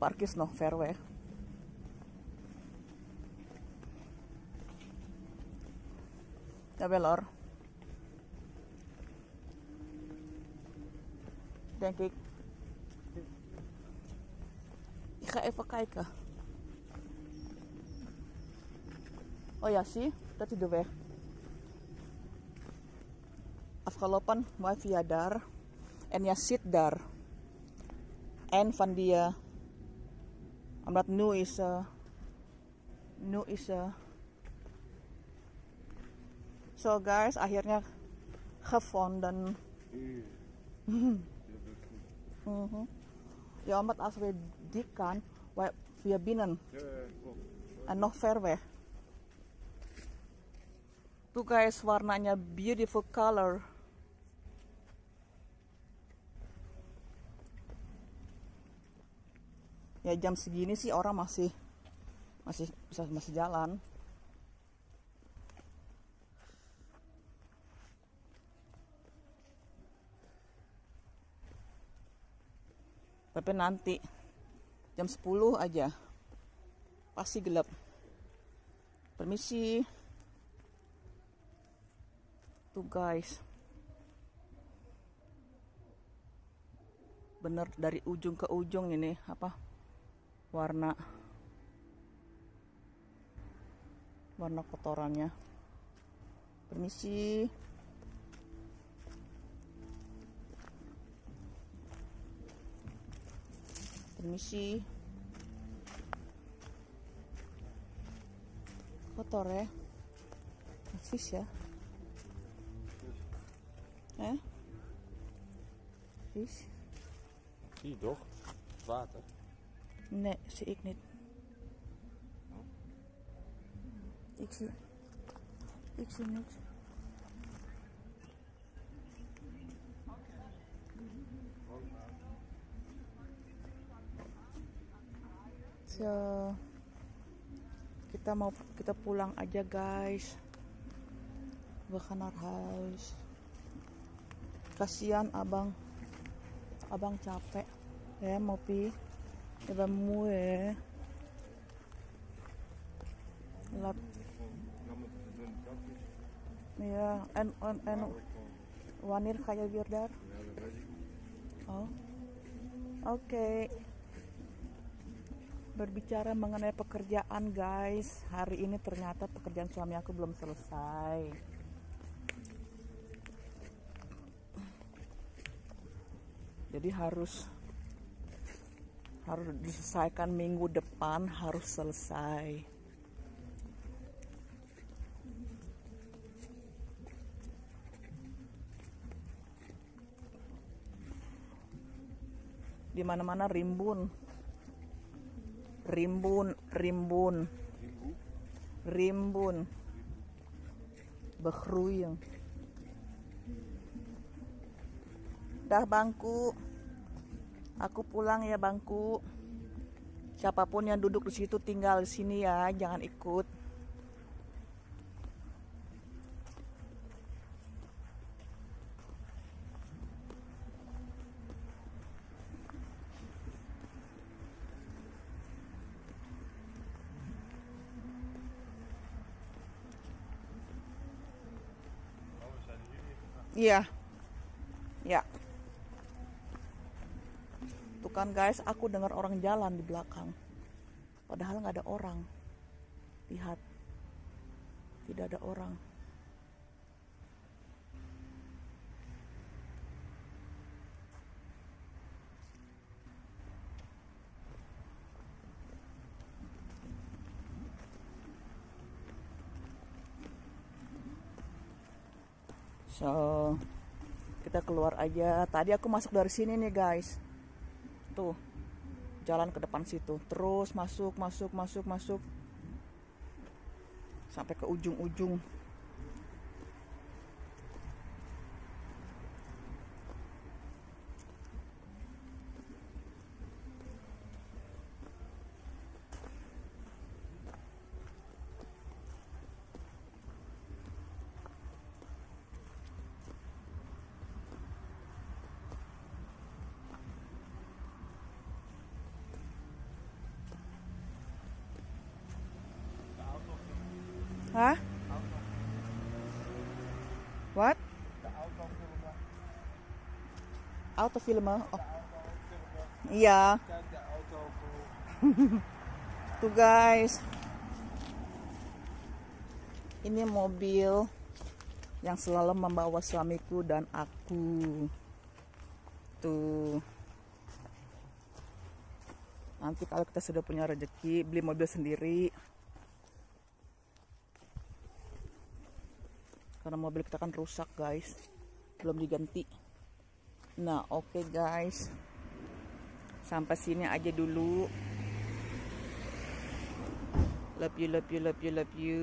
parkis no fairway. Ja, Lor. Denk ik. Ik ga even kijken. Oh ja, zie, dat is de weg. Afgelopen was via daar. En je zit daar. En van die, uh, omdat nu is, uh, nu is, uh, so guys, akhirnya gevonden. Mm -hmm. Ja, omdat als we die kan, wij via binnen. En nog ver weg. Tuh guys, warnanya beautiful color. Ya jam segini sih orang masih masih bisa masih jalan. Tapi nanti jam 10 aja pasti gelap. Permisi. Tuh guys. Bener dari ujung ke ujung ini apa? Warna warna kotorannya. Permisi. Permisi. Kotor ya. Fish ya. Hè? Vies? Zie toch? Water. Nee, zie ik niet. Ik zie... Ik zie niks. So, kita mau kita pulang aja guys. Gaan naar huis. Kasihan abang. Abang capek. Ya, mau pi. Ya, ze doen dat is. ja, en, en, en ik niet. Oh. Oke. Berbicara mengenai pekerjaan, guys. Hari ini ternyata pekerjaan suami aku belum selesai. Jadi harus harus diselesaikan minggu depan harus selesai. Di mana-mana rimbun. Rimbun, rimbun, Minggu. rimbun. Begroeiing. Dah bangku. Aku pulang ya bangku. Siapa pun yang duduk di situ tinggal di sini ya, jangan ikut. Oh, we zijn hier kan guys, aku dengar orang jalan di belakang. Padahal nggak ada orang. Lihat. Tidak ada orang. So, kita keluar aja. Tadi aku masuk dari sini nih, guys. Tuh. Jalan ke depan situ. Terus masuk, masuk, masuk, masuk. Sampai ke ujung-ujung. Hah? What? Auto filmer. Oh. Iya. Tuh guys. Ini mobil yang selalu membawa suamiku dan aku. Tuh. Nanti kalau kita sudah punya rezeki beli mobil sendiri. Karena mobil kita kan rusak guys. Belum diganti. Nah oke guys. Sampai sini aja dulu. Love you, love you, love you, love you.